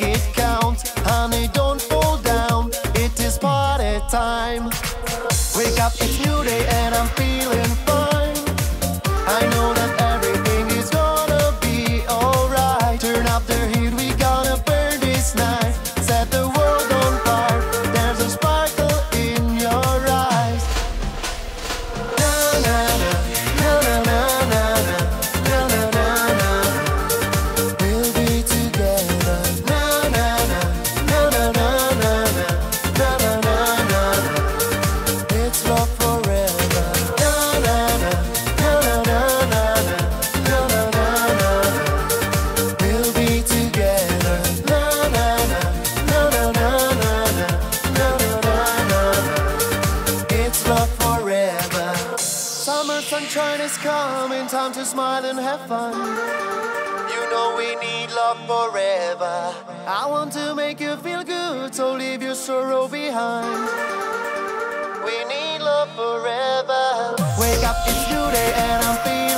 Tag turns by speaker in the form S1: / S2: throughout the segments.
S1: it counts, Honey, don't fall down. It is party time. Wake up, it's new day and I'm feeling Sunshine is coming, time to smile and have fun. You know we need love forever. I want to make you feel good, so leave your sorrow behind. We need love forever. Wake up, it's new day and I'm feeling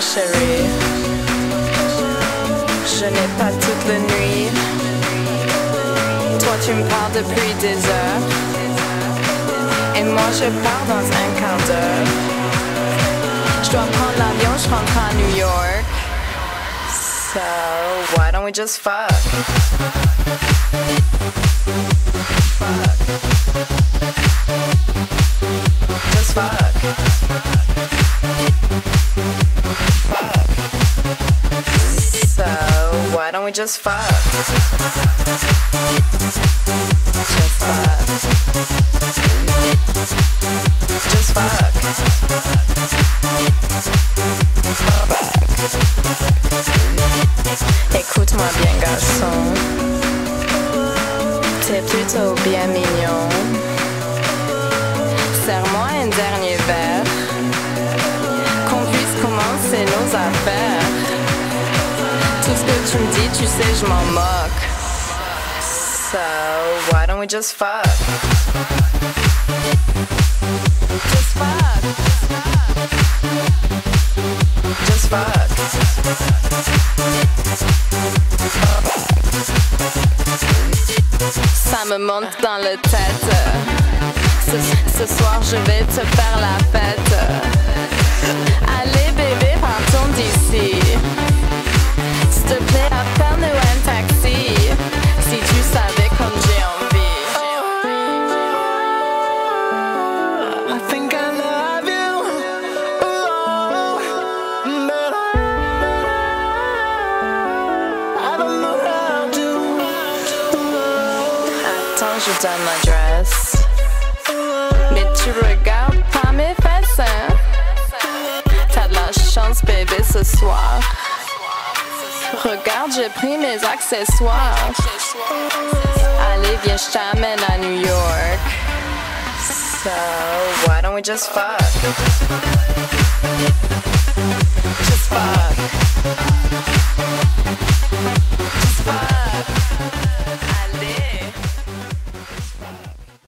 S2: chérie. Je n'ai pas toute la nuit. Toi, tu me parles depuis des heures. Et moi, je pars dans un quart d'heure. Je dois prendre l'avion, je rentre à New York. So, why don't we just fuck? Fuck. Just fuck. Just fuck? Just fuck. Just fuck. Écoute-moi bien, garçon. T'es plutôt bien mignon. Serre-moi un dernier verre. Qu'on puisse commencer nos affaires. Tu me dis, tu sais, je m'en moque. So, why don't we just fuck? Just fuck. Just fuck. Ça me monte dans la tête. Ce, ce soir, je vais te faire la fête. Je donne l'adresse. Mais tu regardes pas mes fesses? T'as de la chance, bébé, ce soir. Regarde, j'ai pris mes accessoires. Allez, viens, je t'amène à New York. So, why don't we just fuck?